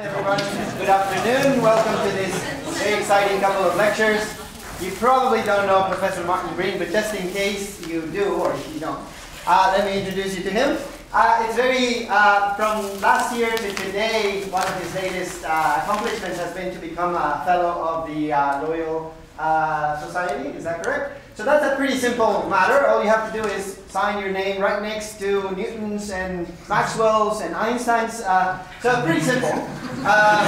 everyone. Good afternoon. Welcome to this very exciting couple of lectures. You probably don't know Professor Martin Green, but just in case you do or you don't, uh, let me introduce you to him. Uh, it's very, uh, from last year to today, one of his latest uh, accomplishments has been to become a fellow of the uh, Royal uh, Society. Is that correct? So that's a pretty simple matter. All you have to do is sign your name right next to Newton's and Maxwell's and Einstein's. Uh, so pretty simple. Uh,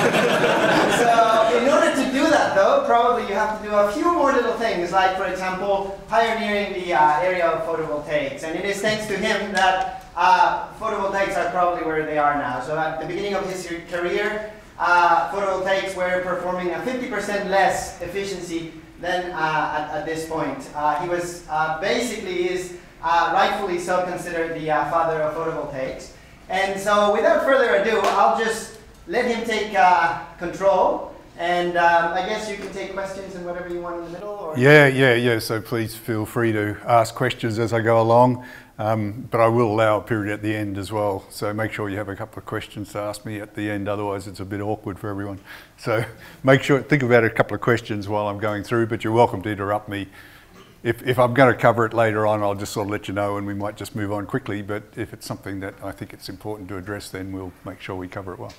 so in order to do that, though, probably you have to do a few more little things, like, for example, pioneering the uh, area of photovoltaics. And it is thanks to him that uh, photovoltaics are probably where they are now. So at the beginning of his career, uh, photovoltaics were performing a 50% less efficiency than uh, at, at, this point. Uh, he was uh, basically is rightfully so considered the father of photovoltaics. And so without further ado, I'll just let him take control. And um, I guess you can take questions and whatever you want in the middle. Yeah, yeah, yeah. So please feel free to ask questions as I go along. Um, but I will allow a period at the end as well. So make sure you have a couple of questions to ask me at the end, otherwise it's a bit awkward for everyone. So make sure, think about a couple of questions while I'm going through, but you're welcome to interrupt me. If, if I'm going to cover it later on, I'll just sort of let you know and we might just move on quickly. But if it's something that I think it's important to address, then we'll make sure we cover it well.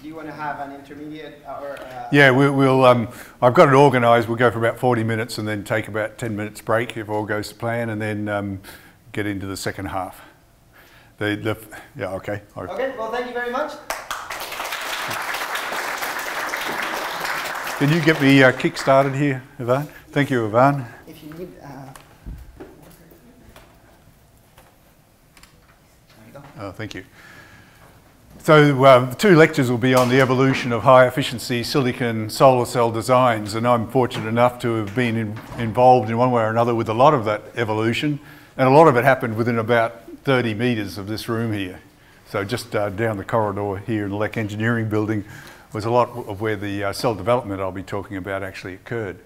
Do you want to have an intermediate or? Uh... Yeah, we, will um, I've got it organised. We'll go for about 40 minutes and then take about 10 minutes break if all goes to plan, and then um, get into the second half. The, the, yeah, okay. Okay, well, thank you very much. Can you get me uh, kick started here, Ivan? Thank you, Ivan. If you need. Uh... Oh, thank you. So uh, two lectures will be on the evolution of high efficiency silicon solar cell designs and I'm fortunate enough to have been in, involved in one way or another with a lot of that evolution. And a lot of it happened within about 30 metres of this room here. So just uh, down the corridor here in the LEC Engineering Building was a lot of where the uh, cell development I'll be talking about actually occurred.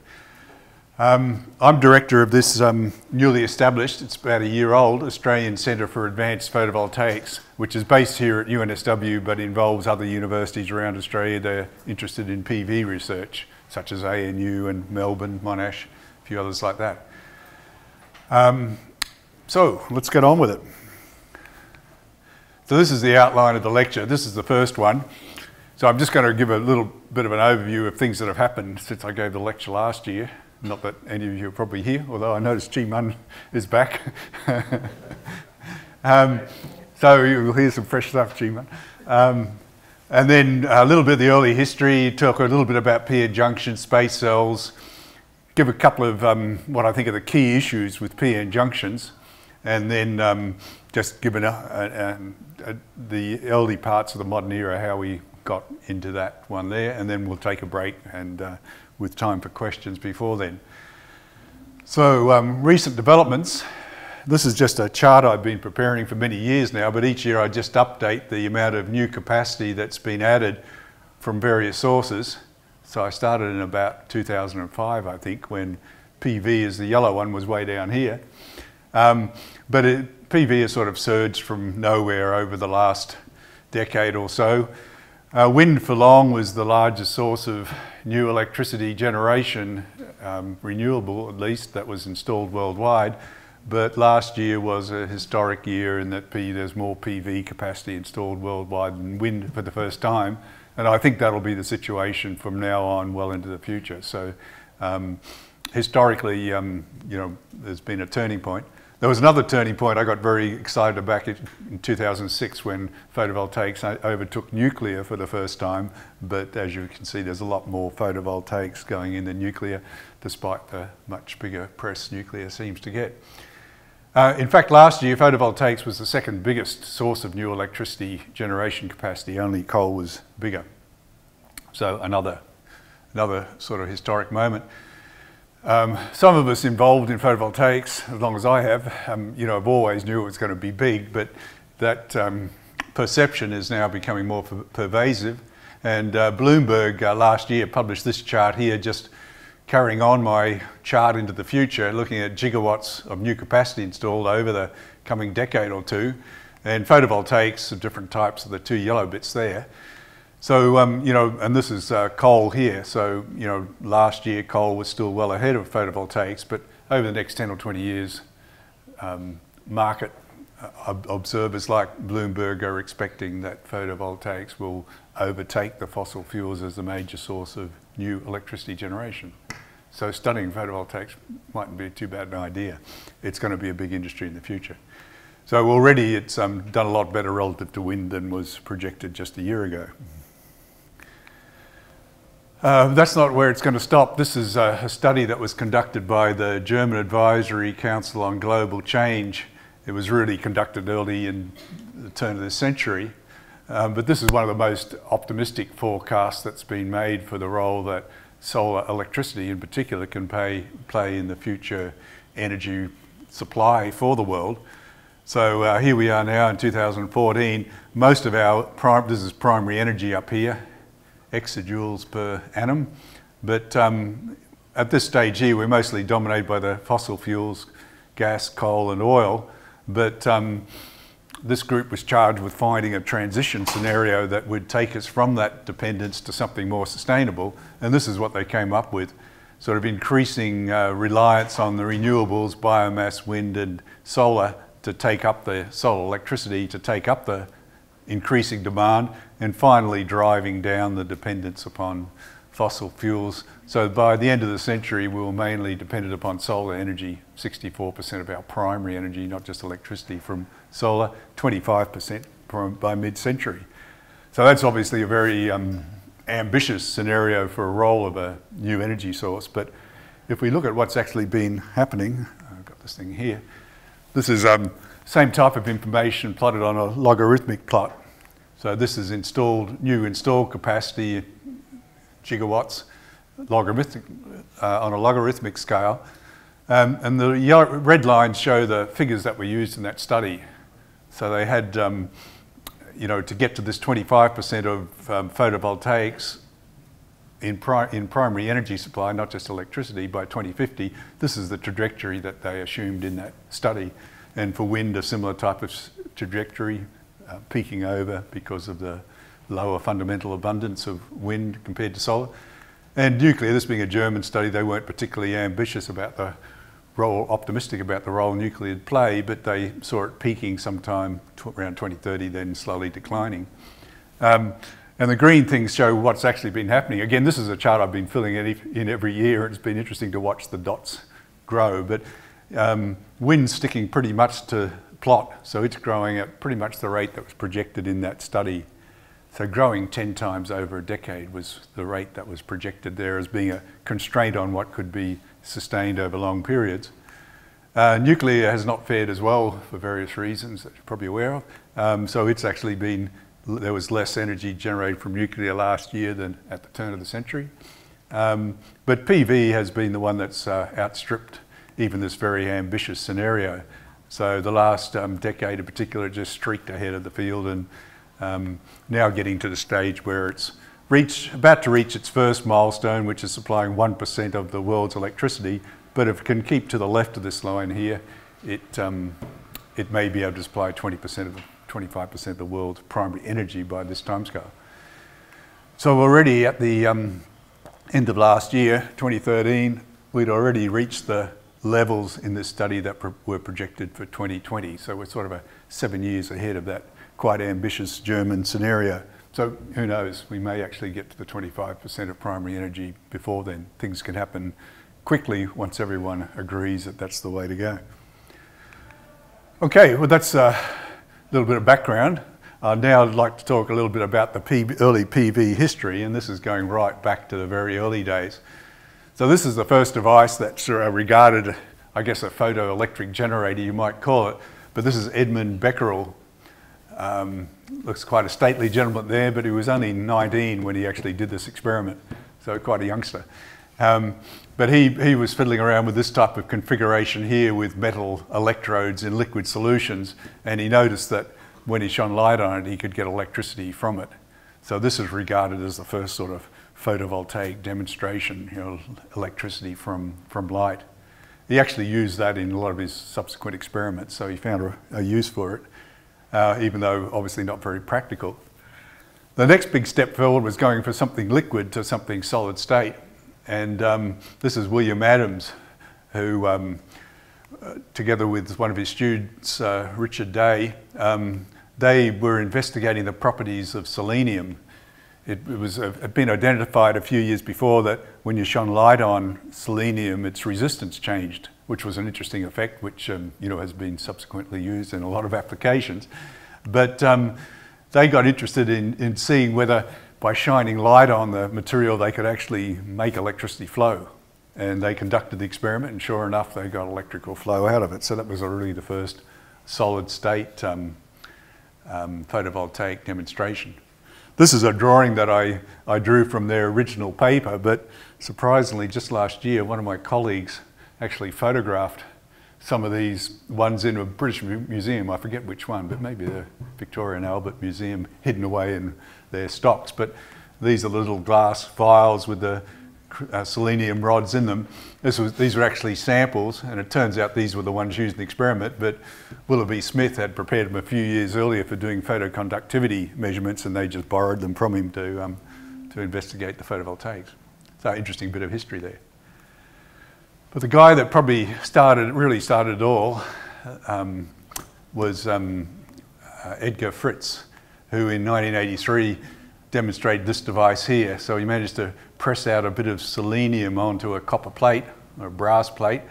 Um, I'm director of this um, newly established, it's about a year old, Australian Centre for Advanced Photovoltaics, which is based here at UNSW but involves other universities around Australia. that are interested in PV research, such as ANU and Melbourne, Monash, a few others like that. Um, so let's get on with it. So this is the outline of the lecture. This is the first one. So I'm just going to give a little bit of an overview of things that have happened since I gave the lecture last year. Not that any of you are probably here, although I noticed Chi Mun is back. um, so you'll hear some fresh stuff, Chi Mun. Um, and then a little bit of the early history, talk a little bit about p-n junction, space cells, give a couple of um, what I think are the key issues with p-n junctions, and then um, just given a, a, a, the early parts of the modern era, how we got into that one there, and then we'll take a break and uh, with time for questions before then. So um, recent developments. This is just a chart I've been preparing for many years now, but each year I just update the amount of new capacity that's been added from various sources. So I started in about 2005, I think, when PV as the yellow one was way down here. Um, but it, PV has sort of surged from nowhere over the last decade or so. Uh, wind for long was the largest source of new electricity generation, um, renewable at least, that was installed worldwide. But last year was a historic year in that P, there's more PV capacity installed worldwide than wind for the first time. And I think that'll be the situation from now on well into the future. So um, historically, um, you know, there's been a turning point. There was another turning point I got very excited back in 2006 when photovoltaics overtook nuclear for the first time. But as you can see, there's a lot more photovoltaics going in than nuclear, despite the much bigger press nuclear seems to get. Uh, in fact, last year, photovoltaics was the second biggest source of new electricity generation capacity. Only coal was bigger. So another, another sort of historic moment. Um, some of us involved in photovoltaics, as long as I have, um, you know, I've always knew it was going to be big, but that um, perception is now becoming more per pervasive. And uh, Bloomberg uh, last year published this chart here, just carrying on my chart into the future, looking at gigawatts of new capacity installed over the coming decade or two. And photovoltaics of different types are the two yellow bits there. So, um, you know, and this is uh, coal here. So, you know, last year coal was still well ahead of photovoltaics, but over the next 10 or 20 years, um, market uh, observers like Bloomberg are expecting that photovoltaics will overtake the fossil fuels as the major source of new electricity generation. So studying photovoltaics mightn't be too bad an idea. It's going to be a big industry in the future. So already it's um, done a lot better relative to wind than was projected just a year ago. Uh, that's not where it's going to stop. This is a, a, study that was conducted by the German Advisory Council on Global Change. It was really conducted early in the turn of the century. Um, but this is one of the most optimistic forecasts that's been made for the role that solar electricity in particular can pay, play in the future energy supply for the world. So uh, here we are now in 2014. Most of our, this is primary energy up here, exajoules per annum. But um, at this stage here, we're mostly dominated by the fossil fuels, gas, coal and oil. But um, this group was charged with finding a transition scenario that would take us from that dependence to something more sustainable. And this is what they came up with, sort of increasing uh, reliance on the renewables, biomass, wind and solar to take up the solar electricity, to take up the increasing demand, and finally driving down the dependence upon fossil fuels. So by the end of the century, we were mainly dependent upon solar energy, 64% of our primary energy, not just electricity from solar, 25% by mid-century. So that's obviously a very um, ambitious scenario for a role of a new energy source. But if we look at what's actually been happening, I've got this thing here. This is um, same type of information plotted on a logarithmic plot. So this is installed, new installed capacity, gigawatts, logarithmic, uh, on a logarithmic scale. Um, and the red lines show the figures that were used in that study. So they had, um, you know, to get to this 25% of um, photovoltaics in, pri in primary energy supply, not just electricity, by 2050, this is the trajectory that they assumed in that study. And for wind, a similar type of trajectory, uh, peaking over because of the lower fundamental abundance of wind compared to solar. And nuclear, this being a German study, they weren't particularly ambitious about the role, optimistic about the role nuclear play, but they saw it peaking sometime around 2030, then slowly declining. Um, and the green things show what's actually been happening. Again, this is a chart I've been filling in every year. It's been interesting to watch the dots grow, but um, wind sticking pretty much to plot, so it's growing at pretty much the rate that was projected in that study. So growing 10 times over a decade was the rate that was projected there as being a constraint on what could be sustained over long periods. Uh, nuclear has not fared as well for various reasons that you're probably aware of. Um, so it's actually been, there was less energy generated from nuclear last year than at the turn of the century. Um, but PV has been the one that's uh, outstripped even this very ambitious scenario. So the last um, decade in particular just streaked ahead of the field and um, now getting to the stage where it's reach, about to reach its first milestone, which is supplying 1% of the world's electricity. But if it can keep to the left of this line here, it, um, it may be able to supply 20% of 25% of the world's primary energy by this timescale. So already at the um, end of last year, 2013, we'd already reached the levels in this study that pro were projected for 2020. So we're sort of a seven years ahead of that quite ambitious German scenario. So who knows, we may actually get to the 25% of primary energy before then. Things can happen quickly once everyone agrees that that's the way to go. Okay, well that's a little bit of background. Uh, now I'd like to talk a little bit about the early PV history, and this is going right back to the very early days. So this is the first device that's uh, regarded, I guess, a photoelectric generator, you might call it. But this is Edmond Becquerel, um, looks quite a stately gentleman there, but he was only 19 when he actually did this experiment, so quite a youngster. Um, but he, he was fiddling around with this type of configuration here with metal electrodes in liquid solutions, and he noticed that when he shone light on it, he could get electricity from it. So this is regarded as the first sort of photovoltaic demonstration, you know, electricity from, from light. He actually used that in a lot of his subsequent experiments, so he found a, a use for it uh, even though obviously not very practical. The next big step forward was going from something liquid to something solid state. And um, this is William Adams, who, um, uh, together with one of his students, uh, Richard Day, um, they were investigating the properties of selenium. It, it was uh, been identified a few years before that when you shone light on selenium, its resistance changed, which was an interesting effect, which um, you know has been subsequently used in a lot of applications. But um, they got interested in, in seeing whether by shining light on the material, they could actually make electricity flow. And they conducted the experiment, and sure enough, they got electrical flow out of it. So that was really the first solid state um, um, photovoltaic demonstration. This is a drawing that I, I drew from their original paper, but surprisingly, just last year, one of my colleagues actually photographed some of these ones in a British museum. I forget which one, but maybe the Victoria and Albert Museum hidden away in their stocks. But these are little glass vials with the uh, selenium rods in them. Was, these were actually samples, and it turns out these were the ones used in the experiment, but Willoughby Smith had prepared them a few years earlier for doing photoconductivity measurements, and they just borrowed them from him to, um, to investigate the photovoltaics. So interesting bit of history there. But the guy that probably started, really started it all um, was um, uh, Edgar Fritts, who in 1983 demonstrated this device here. So he managed to press out a bit of selenium onto a copper plate or a brass plate,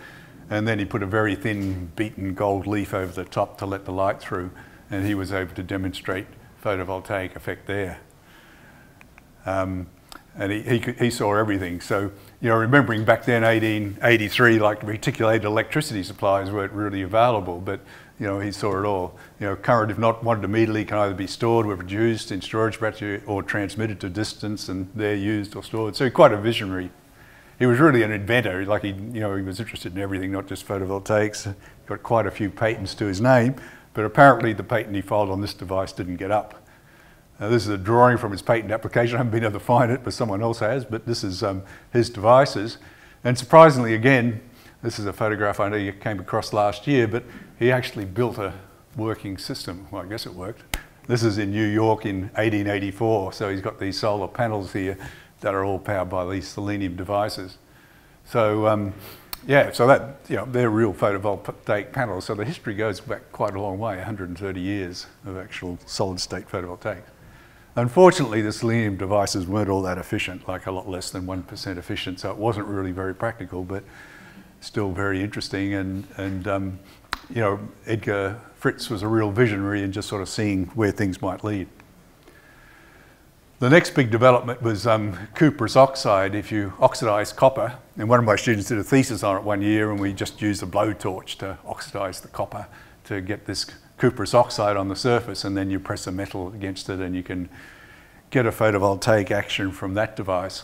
and then he put a very thin beaten gold leaf over the top to let the light through, and he was able to demonstrate photovoltaic effect there. Um, and he, he, he, saw everything. So, you know, remembering back then, 1883, like reticulated electricity supplies weren't really available, but, you know, he saw it all. You know, current, if not wanted immediately, can either be stored or produced in storage battery or transmitted to distance and they're used or stored. So quite a visionary. He was really an inventor, like he, you know, he was interested in everything, not just photovoltaics. Got quite a few patents to his name, but apparently the patent he filed on this device didn't get up. Now, this is a drawing from his patent application. I haven't been able to find it, but someone else has. But this is um, his devices. And surprisingly, again, this is a photograph I know you came across last year, but he actually built a working system. Well, I guess it worked. This is in New York in 1884. So he's got these solar panels here that are all powered by these selenium devices. So um, yeah, so that, you know, they're real photovoltaic panels. So the history goes back quite a long way, 130 years of actual solid state photovoltaics. Unfortunately, the selenium devices weren't all that efficient, like a lot less than 1% efficient, so it wasn't really very practical, but still very interesting. And, and um, you know, Edgar Fritts was a real visionary in just sort of seeing where things might lead. The next big development was um, cuprous oxide. If you oxidize copper, and one of my students did a thesis on it one year, and we just used a blowtorch to oxidize the copper to get this cuprous oxide on the surface and then you press a metal against it and you can get a photovoltaic action from that device.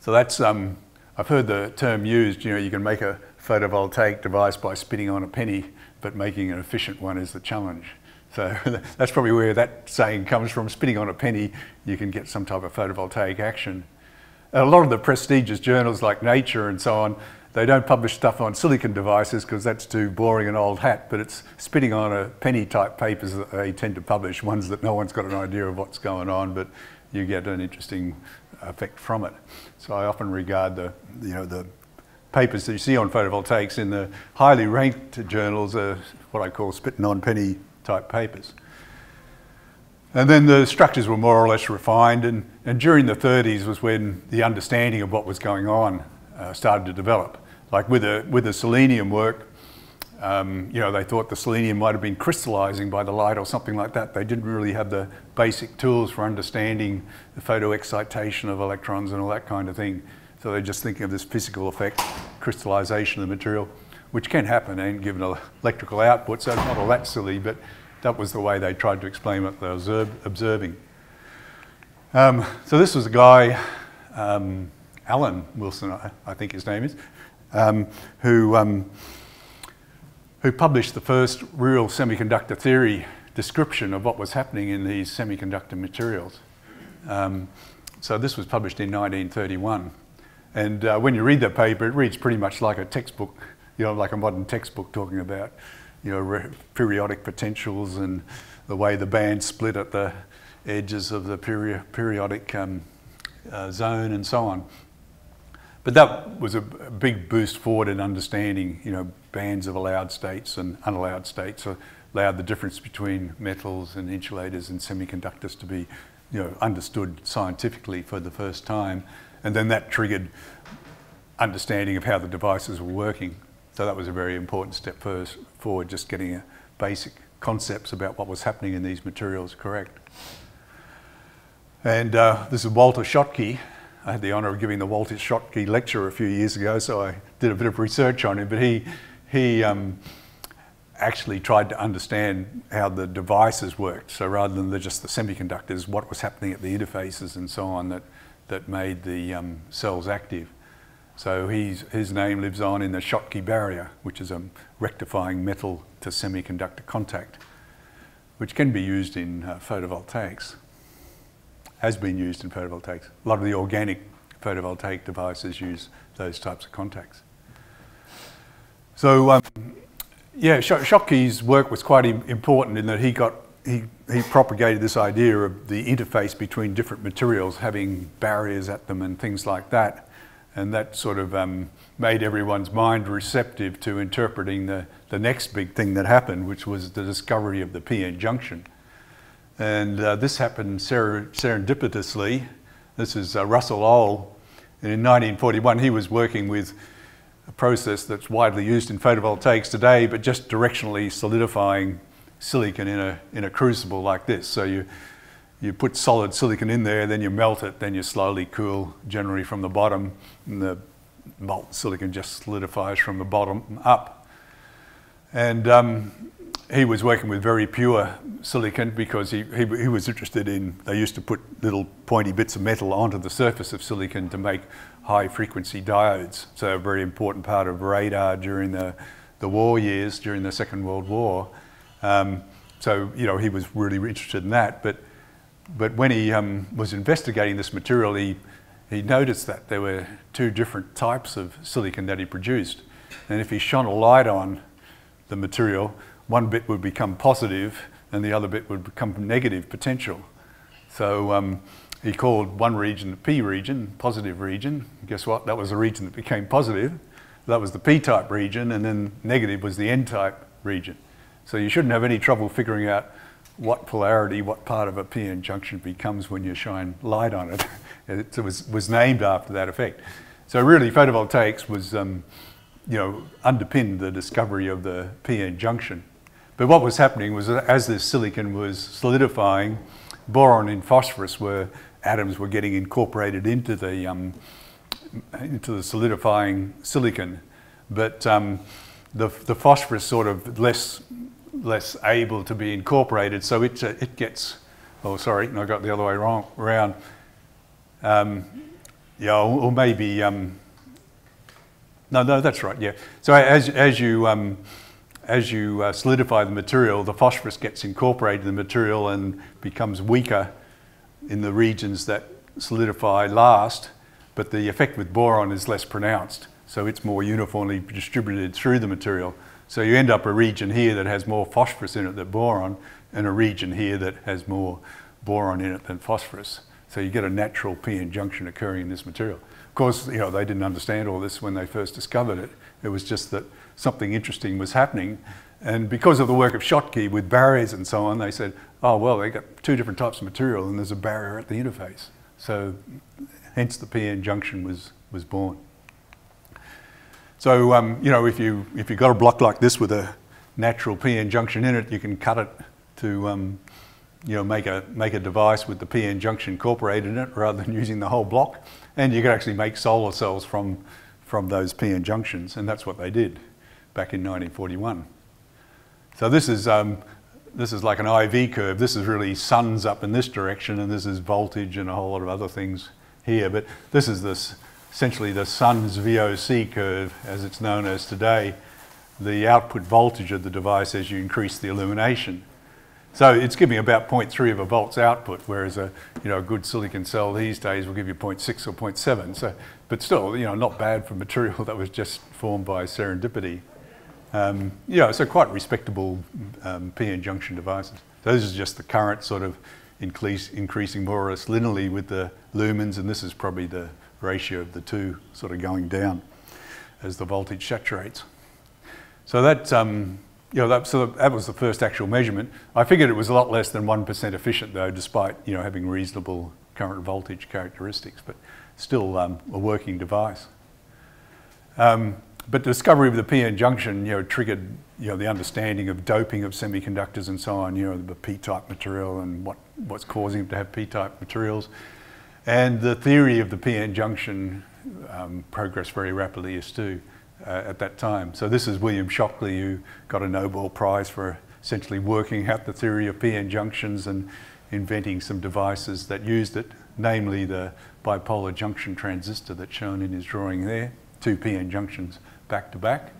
So that's, um, I've heard the term used, you know, you can make a photovoltaic device by spitting on a penny, but making an efficient one is the challenge. So that's probably where that saying comes from, spitting on a penny, you can get some type of photovoltaic action. a lot of the prestigious journals like Nature and so on, they don't publish stuff on silicon devices because that's too boring and old hat, but it's spitting on a penny type papers that they tend to publish, ones that no one's got an idea of what's going on, but you get an interesting effect from it. So I often regard the, you know, the papers that you see on photovoltaics in the highly ranked journals are what I call spitting on penny type papers. And then the structures were more or less refined, and, and during the 30s was when the understanding of what was going on uh, started to develop. Like with the, with the selenium work, um, you know, they thought the selenium might have been crystallizing by the light or something like that. They didn't really have the basic tools for understanding the photoexcitation of electrons and all that kind of thing. So they're just thinking of this physical effect, crystallization of the material, which can happen and give an electrical output. So it's not all that silly, but that was the way they tried to explain what they were observing. Um, so this was a guy, um, Alan Wilson, I, I think his name is, um, who, um, who published the first real semiconductor theory description of what was happening in these semiconductor materials. Um, so this was published in 1931. And uh, when you read that paper, it reads pretty much like a textbook, you know, like a modern textbook talking about, you know, periodic potentials and the way the band split at the edges of the peri periodic um, uh, zone and so on. But that was a, big boost forward in understanding, you know, bands of allowed states and unallowed states. Allowed the difference between metals and insulators and semiconductors to be, you know, understood scientifically for the first time. And then that triggered understanding of how the devices were working. So that was a very important step first forward, just getting a basic concepts about what was happening in these materials correct. And uh, this is Walter Schottky. I had the honour of giving the Walter Schottky lecture a few years ago, so I did a bit of research on him. But he, he um, actually tried to understand how the devices worked. So rather than just the semiconductors, what was happening at the interfaces and so on that, that made the um, cells active. So his name lives on in the Schottky barrier, which is a rectifying metal to semiconductor contact, which can be used in uh, photovoltaics, has been used in photovoltaics. A lot of the organic photovoltaic devices use those types of contacts. So um, yeah, Schottky's work was quite important in that he got he, he propagated this idea of the interface between different materials having barriers at them and things like that and that sort of um, made everyone's mind receptive to interpreting the, the next big thing that happened, which was the discovery of the p-n junction. And uh, this happened ser serendipitously. This is uh, Russell Ohl. And in 1941, he was working with a process that's widely used in photovoltaics today, but just directionally solidifying silicon in a, in a crucible like this. So you, you put solid silicon in there, then you melt it, then you slowly cool generally from the bottom, and the molten silicon just solidifies from the bottom up. And um, he was working with very pure silicon because he, he, he, was interested in, they used to put little pointy bits of metal onto the surface of silicon to make high frequency diodes. So a very important part of radar during the, the war years, during the Second World War. Um, so, you know, he was really interested in that. But but when he um, was investigating this material, he, he noticed that there were two different types of silicon that he produced. And if he shone a light on the material, one bit would become positive and the other bit would become negative potential. So um, he called one region the P region, positive region. Guess what? That was the region that became positive. That was the P-type region, and then negative was the N-type region. So you shouldn't have any trouble figuring out what polarity, what part of a p-n junction becomes when you shine light on it. it was, was named after that effect. So really photovoltaics was, um, you know, underpinned the discovery of the p-n junction. But what was happening was that as this silicon was solidifying, boron and phosphorus were atoms were getting incorporated into the um, into the solidifying silicon, but um, the, the phosphorus sort of less less able to be incorporated. So it, uh, it gets, oh, sorry, I got the other way wrong, around. Um, yeah, or, or maybe, um, no, no, that's right, yeah. So as, as you, um, as you uh, solidify the material, the phosphorus gets incorporated in the material and becomes weaker in the regions that solidify last, but the effect with boron is less pronounced. So it's more uniformly distributed through the material. So you end up a region here that has more phosphorus in it than boron, and a region here that has more boron in it than phosphorus. So you get a natural p-n junction occurring in this material. Of course, you know, they didn't understand all this when they first discovered it. It was just that something interesting was happening. And because of the work of Schottky with barriers and so on, they said, oh, well, they got two different types of material and there's a barrier at the interface. So hence the p-n junction was, was born. So, um, you know, if, you, if you've got a block like this with a natural p-n junction in it, you can cut it to, um, you know, make a, make a device with the p-n junction incorporated in it rather than using the whole block. And you could actually make solar cells from, from those p-n junctions, and that's what they did back in 1941. So this is, um, this is like an IV curve. This is really suns up in this direction, and this is voltage and a whole lot of other things here. But this is this essentially the sun's VOC curve, as it's known as today, the output voltage of the device as you increase the illumination. So it's giving about 0.3 of a volts output, whereas a, you know, a good silicon cell these days will give you 0.6 or 0.7. So, but still, you know, not bad for material that was just formed by serendipity. Um, yeah, so quite respectable um, p-n junction devices. Those are just the current sort of increase, increasing more or less linearly with the lumens, and this is probably the ratio of the two sort of going down as the voltage saturates. So that, um, you know, that, so that was the first actual measurement. I figured it was a lot less than 1% efficient though, despite, you know, having reasonable current voltage characteristics, but still um, a working device. Um, but the discovery of the PN junction, you know, triggered, you know, the understanding of doping of semiconductors and so on, you know, the P-type material and what, what's causing them to have P-type materials. And the theory of the PN junction um, progressed very rapidly as too uh, at that time. So this is William Shockley who got a Nobel Prize for essentially working out the theory of PN junctions and inventing some devices that used it, namely the bipolar junction transistor that's shown in his drawing there, two PN junctions back to back.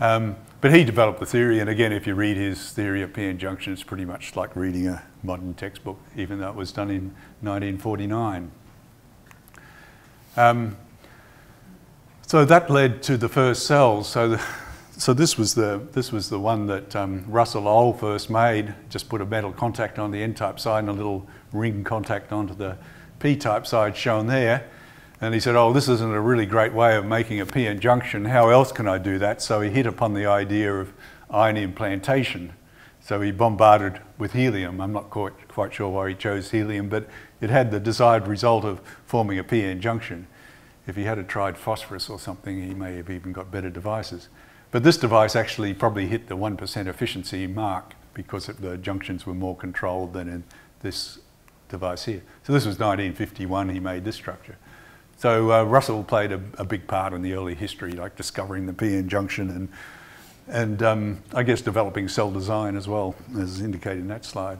Um, but he developed the theory, and again, if you read his theory of PN junction, it's pretty much like reading a modern textbook, even though it was done in 1949. Um, so that led to the first cells. So, the, so this was the this was the one that um, Russell Ohl first made. Just put a metal contact on the N-type side and a little ring contact onto the P-type side shown there. And he said, oh, this isn't a really great way of making a PN junction. How else can I do that? So he hit upon the idea of ion implantation. So he bombarded with helium. I'm not quite, quite sure why he chose helium, but it had the desired result of forming a PN junction. If he had tried phosphorus or something, he may have even got better devices. But this device actually probably hit the 1% efficiency mark because the junctions were more controlled than in this device here. So this was 1951, he made this structure. So uh, Russell played a, a, big part in the early history, like discovering the PN junction and, and um, I guess developing cell design as well, as indicated in that slide.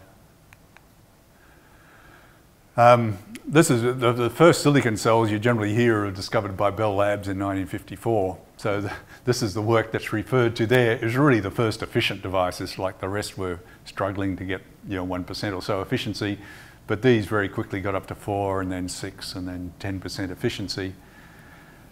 Um, this is the, the, first silicon cells you generally hear are discovered by Bell Labs in 1954. So this is the work that's referred to there. It was really the first efficient devices, like the rest were struggling to get you know 1% or so efficiency. But these very quickly got up to four and then six and then 10% efficiency.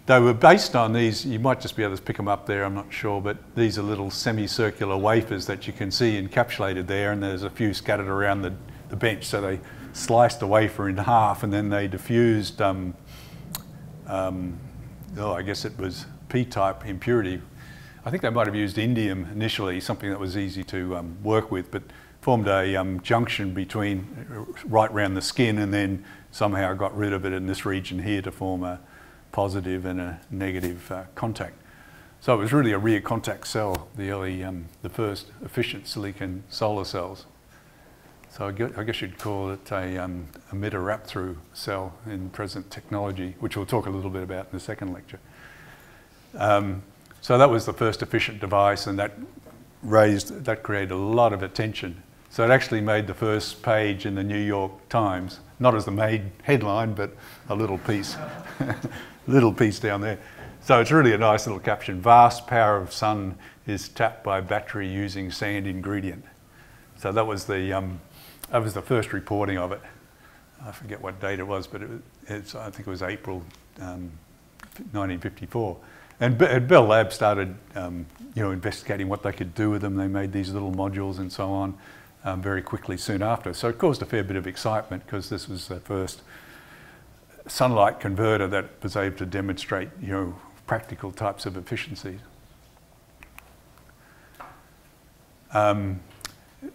They were based on these, you might just be able to pick them up there, I'm not sure, but these are little semicircular wafers that you can see encapsulated there and there's a few scattered around the, the bench. So they sliced the wafer in half and then they diffused, um, um, oh, I guess it was P-type impurity. I think they might have used indium initially, something that was easy to um, work with, but formed a um, junction between right round the skin and then somehow got rid of it in this region here to form a positive and a negative uh, contact. So it was really a rear contact cell, the early, um, the first efficient silicon solar cells. So I guess you'd call it a um, emitter wrap through cell in present technology, which we'll talk a little bit about in the second lecture. Um, so that was the first efficient device and that raised, that created a lot of attention so it actually made the first page in the New York Times, not as the main headline, but a little piece, little piece down there. So it's really a nice little caption. Vast power of sun is tapped by battery using sand ingredient. So that was the, um, that was the first reporting of it. I forget what date it was, but it was, I think it was April um, 1954. And, and Bell Labs started, um, you know, investigating what they could do with them. They made these little modules and so on um, very quickly soon after. So it caused a fair bit of excitement because this was the first sunlight converter that was able to demonstrate, you know, practical types of efficiencies. Um,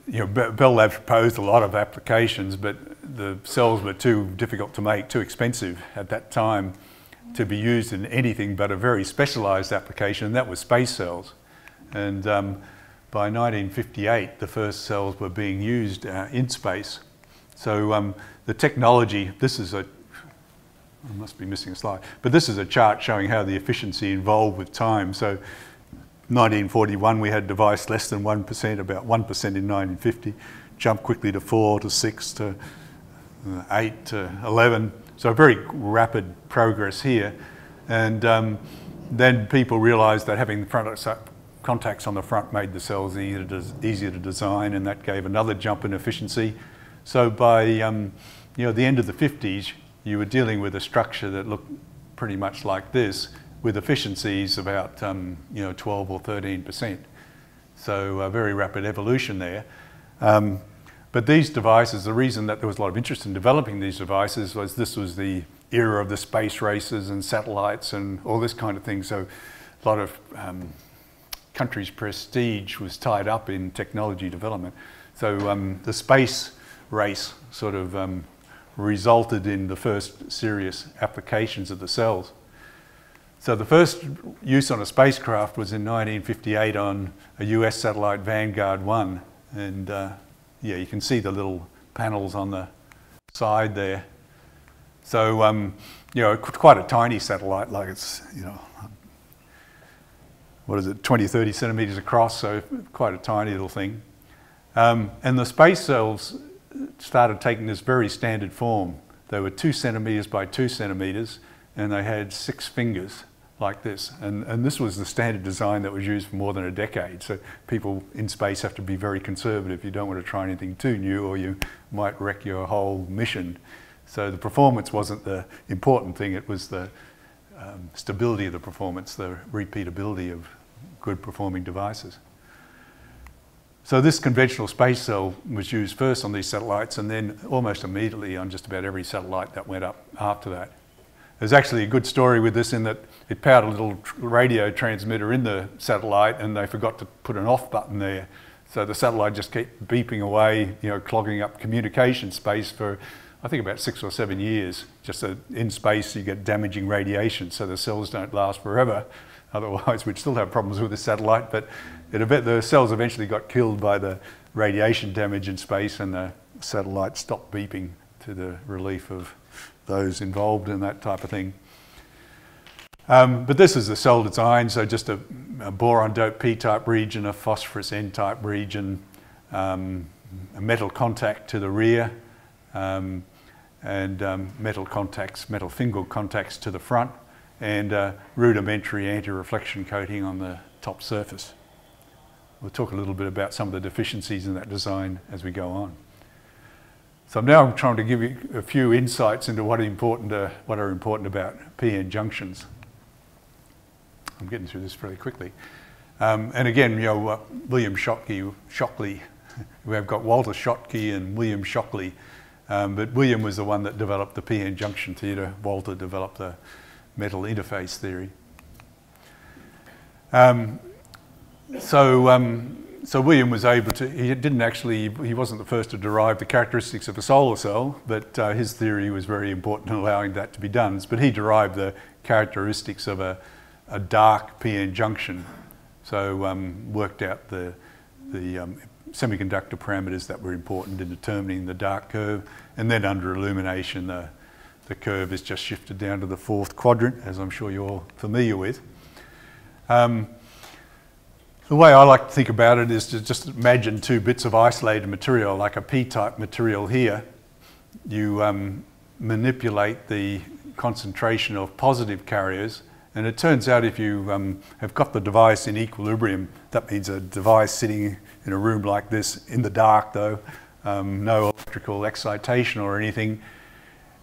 you know, Bell Labs proposed a lot of applications, but the cells were too difficult to make, too expensive at that time to be used in anything but a very specialised application, and that was space cells. And um, by 1958, the first cells were being used uh, in space. So um, the technology, this is a, I must be missing a slide, but this is a chart showing how the efficiency evolved with time. So 1941, we had a device less than 1%, about 1% in 1950, jumped quickly to 4 to 6 to uh, 8 to 11. So very rapid progress here. And um, then people realized that having the front contacts on the front made the cells easier to, easier to design and that gave another jump in efficiency. So by um, you know, the end of the 50s, you were dealing with a structure that looked pretty much like this with efficiencies about um, you know, 12 or 13%. So a very rapid evolution there. Um, But these devices, the reason that there was a lot of interest in developing these devices was this was the era of the space races and satellites and all this kind of thing. So a lot of um, countries' prestige was tied up in technology development. So um, the space race sort of um, resulted in the first serious applications of the cells. So the first use on a spacecraft was in 1958 on a US satellite Vanguard 1. And uh, yeah, you can see the little panels on the side there. So, um, you know, quite a tiny satellite, like it's, you know, what is it, 20, 30 centimetres across, so quite a tiny little thing. Um, and the space cells started taking this very standard form. They were two centimetres by two centimetres, and they had six fingers like this. And, and this was the standard design that was used for more than a decade. So people in space have to be very conservative. You don't want to try anything too new or you might wreck your whole mission. So the performance wasn't the important thing, it was the um, stability of the performance, the repeatability of good performing devices. So this conventional space cell was used first on these satellites and then almost immediately on just about every satellite that went up after that. There's actually a good story with this in that it powered a little radio transmitter in the satellite and they forgot to put an off button there. So the satellite just kept beeping away, you know, clogging up communication space for, I think about six or seven years. Just in space you get damaging radiation so the cells don't last forever. Otherwise, we'd still have problems with the satellite, but it, the cells eventually got killed by the radiation damage in space and the satellite stopped beeping to the relief of those involved in that type of thing. Um, but this is the cell design, so just a, a boron dope p-type region, a phosphorus n-type region, um, a metal contact to the rear, um, and um, metal contacts, metal fingal contacts to the front and uh, rudimentary anti-reflection coating on the top surface. We'll talk a little bit about some of the deficiencies in that design as we go on. So now I'm trying to give you a few insights into what are important, uh, what are important about PN junctions. I'm getting through this fairly quickly. Um, and again, you know, uh, William Schottky, Shockley, we have got Walter Schottky and William Shockley, um, but William was the one that developed the PN junction theatre. Walter developed the metal interface theory. Um, so, um, so William was able to, he didn't actually, he wasn't the first to derive the characteristics of a solar cell, but uh, his theory was very important in allowing that to be done. But he derived the characteristics of a, a dark PN junction. So um, worked out the, the um, semiconductor parameters that were important in determining the dark curve, and then under illumination, the, the curve is just shifted down to the fourth quadrant, as I'm sure you're familiar with. Um, the way I like to think about it is to just imagine two bits of isolated material, like a p-type material here. You um, manipulate the concentration of positive carriers, and it turns out if you um, have got the device in equilibrium, that means a device sitting in a room like this, in the dark though, um, no electrical excitation or anything,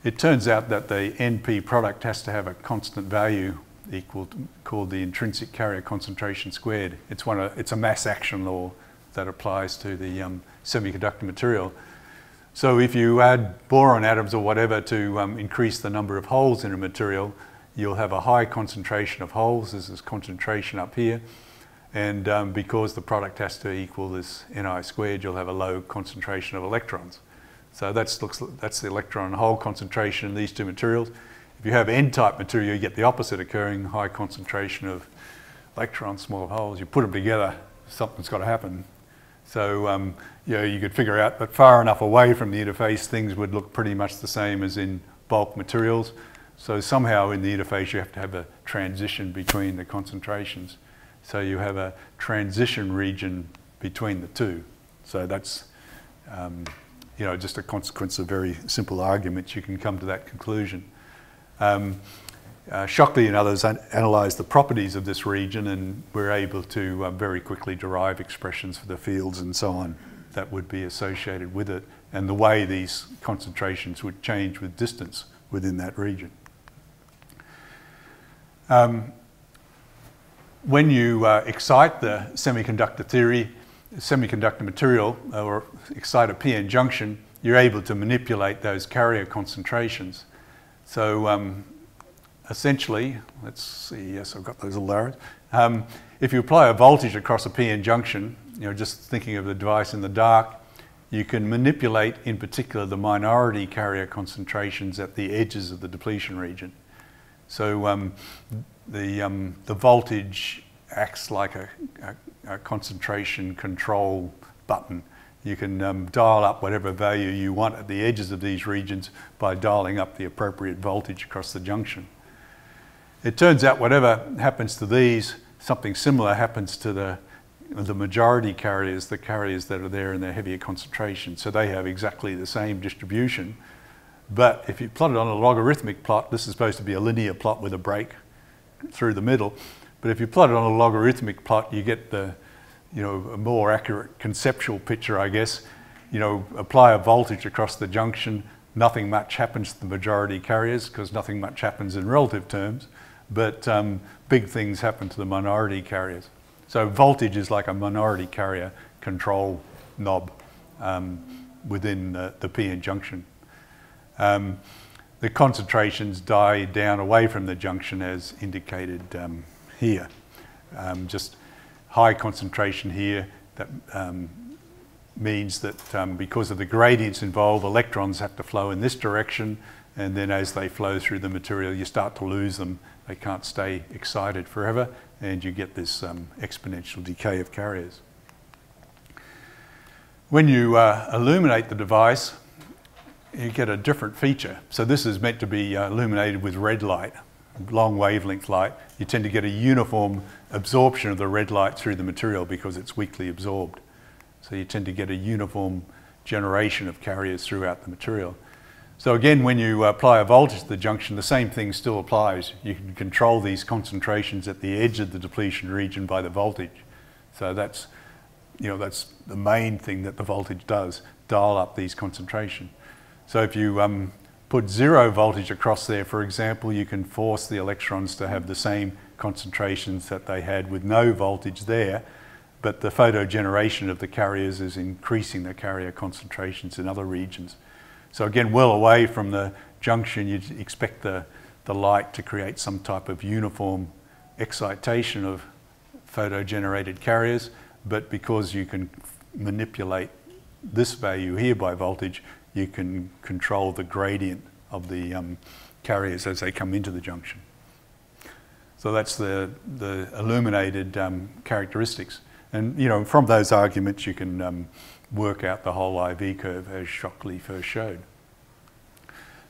it turns out that the NP product has to have a constant value equal to, called the intrinsic carrier concentration squared. It's, one of, it's a mass action law that applies to the um, semiconductor material. So if you add boron atoms or whatever to um, increase the number of holes in a material, you'll have a high concentration of holes. This concentration up here. And um, because the product has to equal this Ni squared, you'll have a low concentration of electrons. So that's, looks, that's the electron hole concentration in these two materials. If you have N-type material, you get the opposite occurring, high concentration of electrons, small holes. You put them together, something's got to happen. So um, you, know, you could figure out that far enough away from the interface, things would look pretty much the same as in bulk materials. So somehow in the interface, you have to have a transition between the concentrations. So you have a transition region between the two. So that's um, you know, just a consequence of very simple arguments, you can come to that conclusion. Um, uh, Shockley and others an analysed the properties of this region and were able to uh, very quickly derive expressions for the fields and so on that would be associated with it and the way these concentrations would change with distance within that region. Um, when you uh, excite the semiconductor theory, semiconductor material or excited PN junction, you're able to manipulate those carrier concentrations. So um, essentially, let's see, yes, I've got those little arrows. Um, if you apply a voltage across a PN junction, you know, just thinking of the device in the dark, you can manipulate, in particular, the minority carrier concentrations at the edges of the depletion region. So um, the, um, the voltage acts like a, a, concentration control button. You can um, dial up whatever value you want at the edges of these regions by dialing up the appropriate voltage across the junction. It turns out whatever happens to these, something similar happens to the the majority carriers, the carriers that are there in their heavier concentration. So they have exactly the same distribution. But if you plot it on a logarithmic plot, this is supposed to be a linear plot with a break through the middle. But if you plot it on a logarithmic plot, you get the, you know, a more accurate conceptual picture, I guess. You know, apply a voltage across the junction, nothing much happens to the majority carriers because nothing much happens in relative terms. But um, big things happen to the minority carriers. So voltage is like a minority carrier control knob um, within the, the PN junction. Um, the concentrations die down away from the junction as indicated um, here. Um, just high concentration here that um, means that um, because of the gradients involved, electrons have to flow in this direction and then as they flow through the material you start to lose them. They can't stay excited forever and you get this um, exponential decay of carriers. When you uh, illuminate the device, you get a different feature. So this is meant to be uh, illuminated with red light, long wavelength light. You tend to get a uniform absorption of the red light through the material because it's weakly absorbed. So you tend to get a uniform generation of carriers throughout the material. So again, when you apply a voltage to the junction, the same thing still applies. You can control these concentrations at the edge of the depletion region by the voltage. So that's, you know, that's the main thing that the voltage does, dial up these concentrations. So if you um, put zero voltage across there, for example, you can force the electrons to have the same concentrations that they had with no voltage there, but the photogeneration of the carriers is increasing the carrier concentrations in other regions. So again, well away from the junction, you'd expect the, the light to create some type of uniform excitation of photo-generated carriers, but because you can manipulate this value here by voltage, you can control the gradient of the um, carriers as they come into the junction. So that's the, the illuminated um, characteristics. And you know, from those arguments, you can um, work out the whole IV curve as Shockley first showed.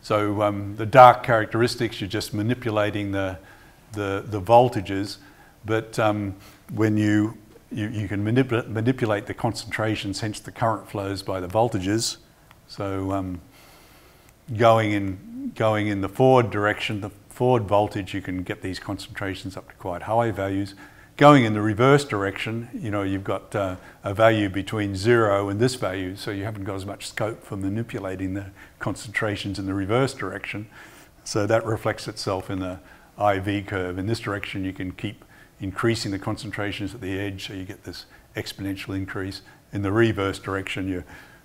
So um, the dark characteristics, you're just manipulating the, the, the voltages, but um, when you, you, you can manip manipulate the concentrations, hence the current flows by the voltages. So um, going, in, going in the forward direction, the forward voltage, you can get these concentrations up to quite high values going in the reverse direction, you know, you've got uh, a value between zero and this value, so you haven't got as much scope for manipulating the concentrations in the reverse direction. So that reflects itself in the IV curve. In this direction, you can keep increasing the concentrations at the edge, so you get this exponential increase. In the reverse direction, you,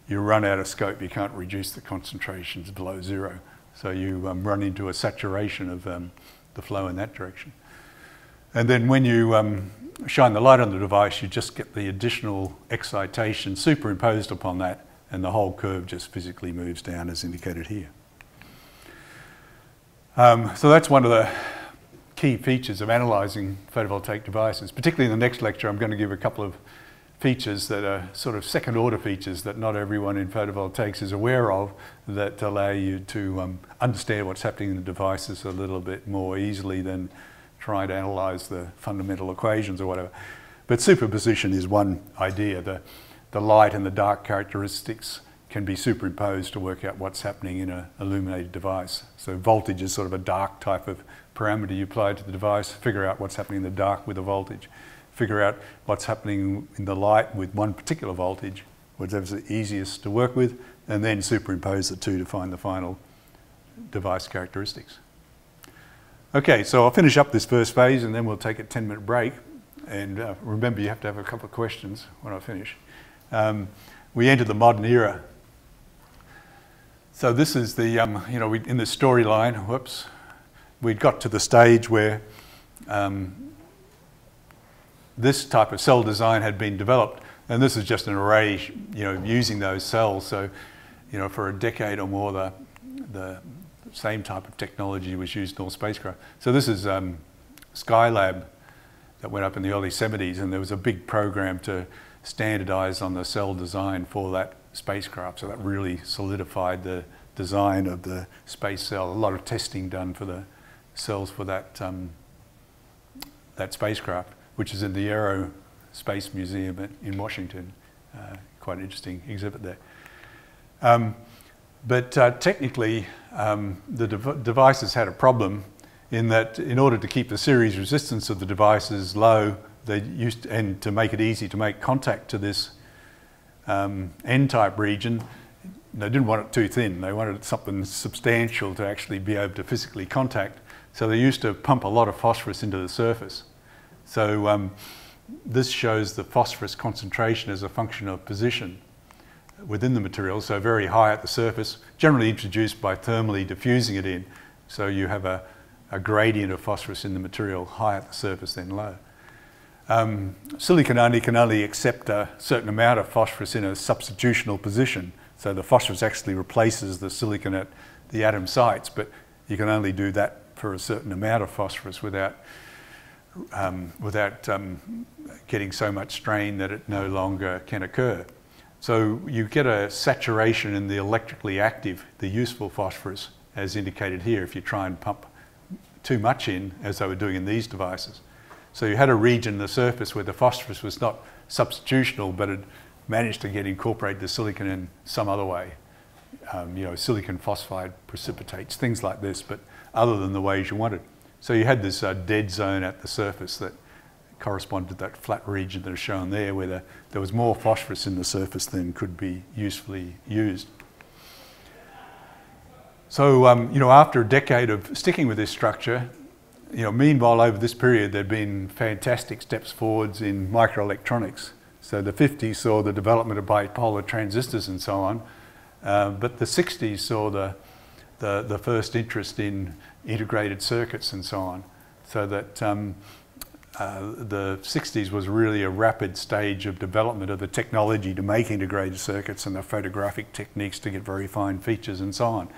you run out of scope. You can't reduce the concentrations below zero. So you um, run into a saturation of um, the flow in that direction. And then when you um, shine the light on the device, you just get the additional excitation superimposed upon that, and the whole curve just physically moves down as indicated here. Um, so that's one of the key features of analysing photovoltaic devices. Particularly in the next lecture, I'm going to give a couple of features that are sort of second order features that not everyone in photovoltaics is aware of that allow you to um, understand what's happening in the devices a little bit more easily than trying to analyze the fundamental equations or whatever. But superposition is one idea. The, the light and the dark characteristics can be superimposed to work out what's happening in an illuminated device. So voltage is sort of a dark type of parameter you apply to the device, figure out what's happening in the dark with the voltage, figure out what's happening in the light with one particular voltage, whatever's the easiest to work with, and then superimpose the two to find the final device characteristics. Okay, so I'll finish up this first phase and then we'll take a 10 minute break and uh, remember you have to have a couple of questions when I finish. Um, we enter the modern era. So this is the, um, you know, we, in the storyline, whoops, we'd got to the stage where um, this type of cell design had been developed, and this is just an array, you know, using those cells. So, you know, for a decade or more, the, the same type of technology was used in all spacecraft. So this is um, Skylab that went up in the early 70s, and there was a big program to standardize on the cell design for that spacecraft. So that really solidified the design of the space cell. A lot of testing done for the cells for that, um, that spacecraft, which is in the Aero Space Museum in Washington. Uh, quite an interesting exhibit there. Um, but uh, technically, um, the dev devices had a problem in that in order to keep the series resistance of the devices low, they used, to, and to make it easy to make contact to this um, N-type region, they didn't want it too thin. They wanted something substantial to actually be able to physically contact. So they used to pump a lot of phosphorus into the surface. So um, this shows the phosphorus concentration as a function of position within the material, so very high at the surface, generally introduced by thermally diffusing it in. So you have a, a gradient of phosphorus in the material, high at the surface, then low. Um, silicon only can only accept a certain amount of phosphorus in a substitutional position. So the phosphorus actually replaces the silicon at the atom sites, but you can only do that for a certain amount of phosphorus without, um, without um, getting so much strain that it no longer can occur. So you get a saturation in the electrically active, the useful phosphorus, as indicated here, if you try and pump too much in, as they were doing in these devices. So you had a region in the surface where the phosphorus was not substitutional, but had managed to get incorporated the silicon in some other way. Um, you know, silicon phosphide precipitates, things like this, but other than the ways you wanted. So you had this uh, dead zone at the surface that corresponded to that flat region that is shown there, where the, there was more phosphorus in the surface than could be usefully used. So, um, you know, after a decade of sticking with this structure, you know, meanwhile, over this period, there have been fantastic steps forwards in microelectronics. So the 50s saw the development of bipolar transistors and so on, uh, but the 60s saw the, the, the, first interest in integrated circuits and so on. So that um, uh, the 60s was really a rapid stage of development of the technology to make integrated circuits and the photographic techniques to get very fine features and so on.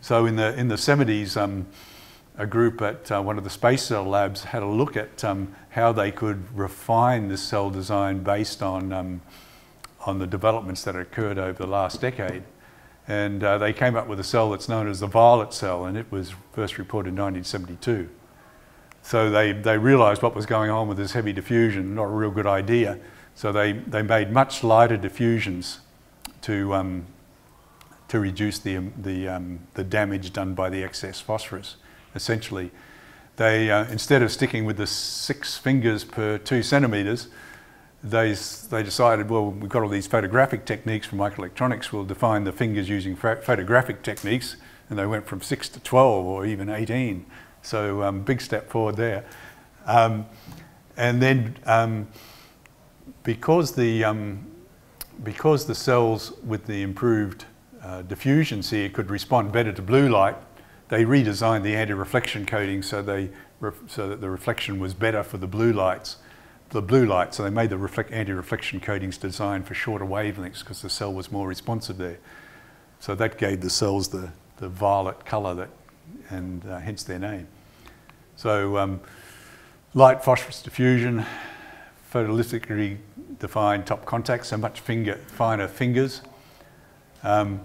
So in the, in the 70s, um, a group at uh, one of the space cell labs had a look at um, how they could refine the cell design based on, um, on the developments that occurred over the last decade. And uh, they came up with a cell that's known as the violet cell, and it was first reported in 1972. So they, they realized what was going on with this heavy diffusion, not a real good idea. So they, they made much lighter diffusions to, um, to reduce the, the, um, the damage done by the excess phosphorus essentially. They, uh, instead of sticking with the six fingers per two centimetres, they, they decided, well, we've got all these photographic techniques from microelectronics, we'll define the fingers using photographic techniques, and they went from six to 12 or even 18. So um, big step forward there. Um, and then um, because, the, um, because the cells with the improved uh, diffusions here could respond better to blue light, they redesigned the anti-reflection coating so, they, so that the reflection was better for the blue lights. The blue light, so they made the anti-reflection coatings designed for shorter wavelengths because the cell was more responsive there. So that gave the cells the, the violet colour that, and uh, hence their name. So um, light phosphorus diffusion, photolistically defined top contact, so much finger, finer fingers. Um,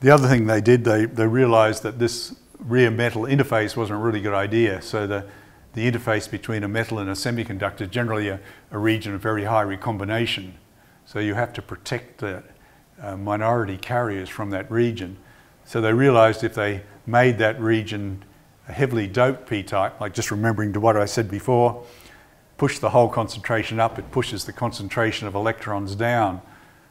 the other thing they did, they, they realised that this rear metal interface wasn't a really good idea. So the, the interface between a metal and a semiconductor is generally a, a region of very high recombination. So you have to protect the uh, minority carriers from that region. So they realized if they made that region a heavily doped p-type, like just remembering to what I said before, push the whole concentration up, it pushes the concentration of electrons down.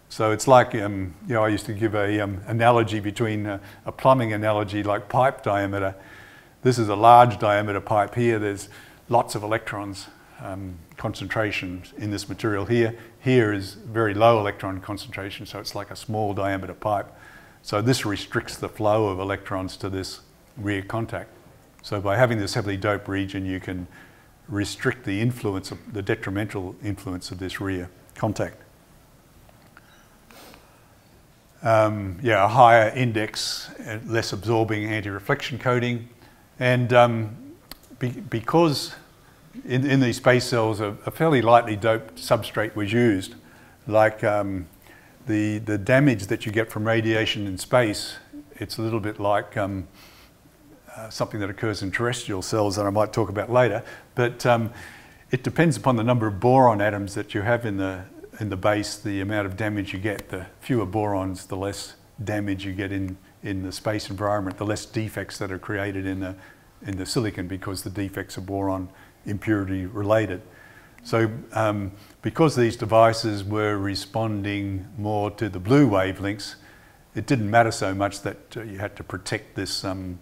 So it's like, um, you know, I used to give a um, analogy between uh, a plumbing analogy like pipe diameter. This is a large diameter pipe here. There's lots of electrons um, concentration in this material here. Here is very low electron concentration, so it's like a small diameter pipe. So this restricts the flow of electrons to this rear contact. So by having this heavily doped region, you can restrict the influence of the detrimental influence of this rear contact. Um, yeah, a higher index, uh, less absorbing anti-reflection coating, and um, be, because in, in, these space cells a, a, fairly lightly doped substrate was used, like um, the the damage that you get from radiation in space, it's a little bit like um, uh, something that occurs in terrestrial cells that I might talk about later, but um, it depends upon the number of boron atoms that you have in the in the base, the amount of damage you get. The fewer borons, the less damage you get in, in the space environment, the less defects that are created in the, in the silicon because the defects are boron impurity related. So um, because these devices were responding more to the blue wavelengths, it didn't matter so much that uh, you had to protect this, um,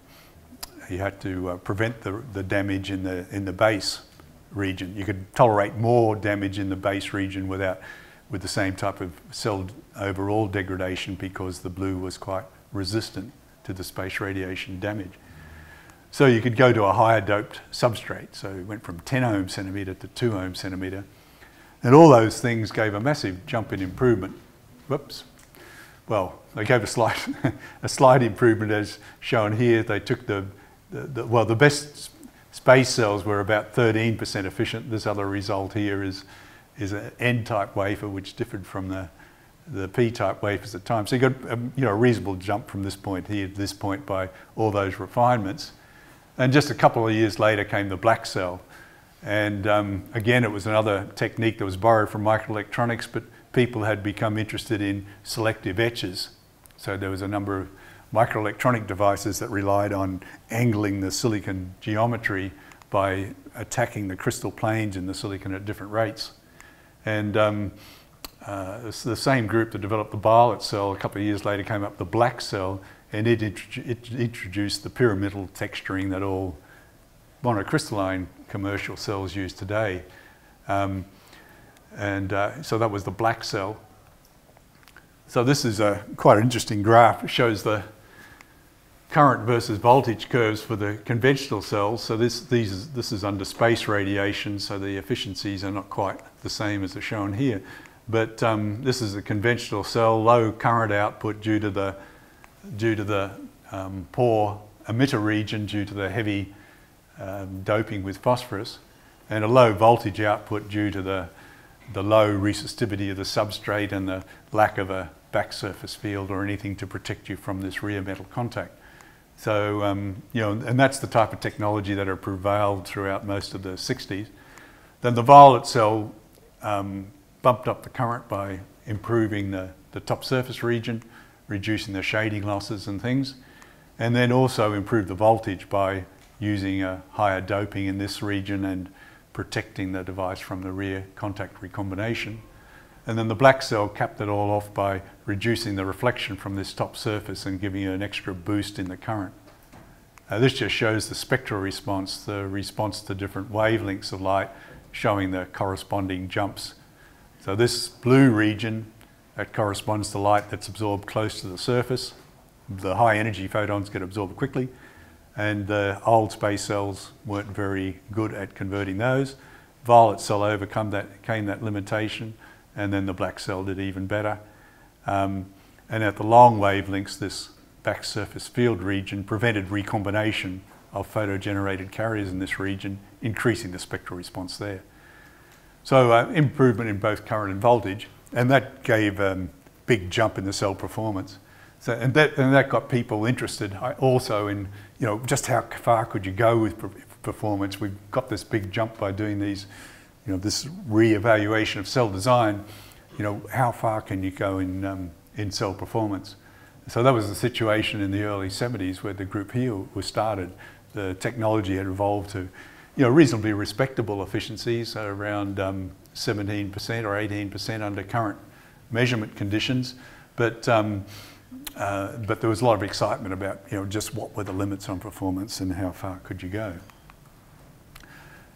you had to uh, prevent the, the damage in the, in the base region. You could tolerate more damage in the base region without with the same type of cell overall degradation because the blue was quite resistant to the space radiation damage. So you could go to a higher doped substrate. So it went from 10 ohm centimetre to 2 ohm centimetre. And all those things gave a massive jump in improvement. Whoops. Well, they gave a slight, a slight improvement as shown here. They took the, the, the well, the best space cells were about 13% efficient. This other result here is is an N-type wafer, which differed from the, the P-type wafers at the time. So you got a, you know, a reasonable jump from this point here to this point by all those refinements. And just a couple of years later came the black cell. And um, again, it was another technique that was borrowed from microelectronics, but people had become interested in selective etches. So there was a number of microelectronic devices that relied on angling the silicon geometry by attacking the crystal planes in the silicon at different rates. And um, uh, the same group that developed the violet cell a couple of years later came up the black cell and it, it introduced the pyramidal texturing that all monocrystalline commercial cells use today. Um, and uh, so that was the black cell. So this is a quite an interesting graph. It shows the current versus voltage curves for the conventional cells. So this, these, this is under space radiation, so the efficiencies are not quite the same as are shown here. But um, this is a conventional cell, low current output due to the, due to the um, poor emitter region due to the heavy um, doping with phosphorus, and a low voltage output due to the, the low resistivity of the substrate and the lack of a back surface field or anything to protect you from this rear metal contact. So, um, you know, and that's the type of technology that have prevailed throughout most of the 60s. Then the violet cell um, bumped up the current by improving the, the top surface region, reducing the shading losses and things, and then also improved the voltage by using a higher doping in this region and protecting the device from the rear contact recombination. And then the black cell capped it all off by reducing the reflection from this top surface and giving you an extra boost in the current. This just shows the spectral response, the response to different wavelengths of light, showing the corresponding jumps. So this blue region, that corresponds to light that's absorbed close to the surface. The high energy photons get absorbed quickly, and the old space cells weren't very good at converting those. Violet cell overcome that, came that limitation and then the black cell did even better. Um, and at the long wavelengths, this back surface field region prevented recombination of photo-generated carriers in this region, increasing the spectral response there. So uh, improvement in both current and voltage, and that gave a um, big jump in the cell performance. So, and, that, and that got people interested also in, you know, just how far could you go with performance. We've got this big jump by doing these you know, this re-evaluation of cell design, you know, how far can you go in, um, in cell performance? So that was the situation in the early 70s where the group here was started. The technology had evolved to, you know, reasonably respectable efficiencies around um, 17% or 18% under current measurement conditions. But, um, uh, but there was a lot of excitement about, you know, just what were the limits on performance and how far could you go.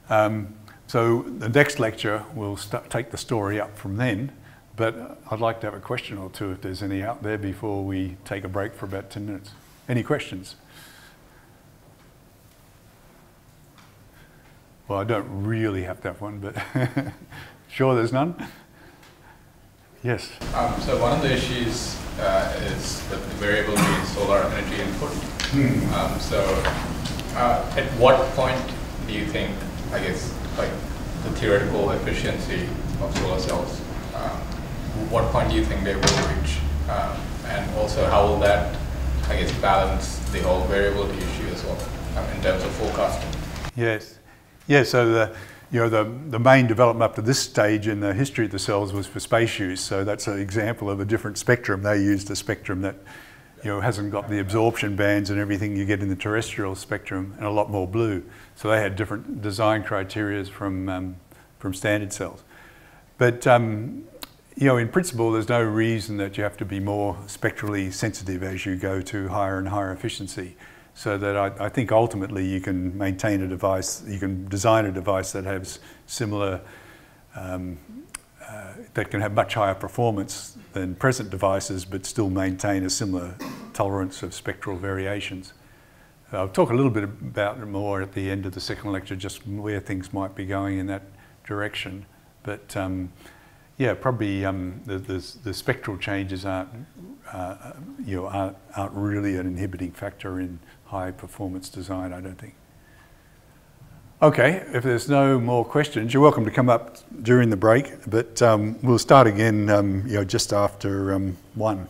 Um, So the next lecture will start, take the story up from then, but I'd like to have a question or two if there's any out there before we take a break for about 10 minutes. Any questions? Well, I don't really have to have one, but sure there's none? Yes. Um, so one of the issues uh, is the variability in solar energy input. Um, so uh, at what point do you think, I guess, like the theoretical efficiency of solar cells, um, what point do you think they will reach? Um, and also how will that, I guess, balance the whole variability issue as well um, in terms of forecasting? Yes. Yeah, so the, you know, the, the main development up to this stage in the history of the cells was for space use. So that's an example of a different spectrum. They used a spectrum that, you know, hasn't got the absorption bands and everything you get in the terrestrial spectrum and a lot more blue. So they had different design criteria from, um, from standard cells. But, um, you know, in principle, there's no reason that you have to be more spectrally sensitive as you go to higher and higher efficiency so that I, I, think ultimately you can maintain a device, you can design a device that has similar, um, uh, that can have much higher performance than present devices but still maintain a similar tolerance of spectral variations. I'll talk a little bit about it more at the end of the second lecture, just where things might be going in that direction. But um, yeah, probably um, the, the, the, spectral changes aren't, uh, you know, aren't, aren't really an inhibiting factor in high performance design, I don't think. Okay, if there's no more questions, you're welcome to come up during the break, but um, we'll start again um, you know, just after um, one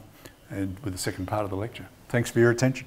and with the second part of the lecture. Thanks for your attention.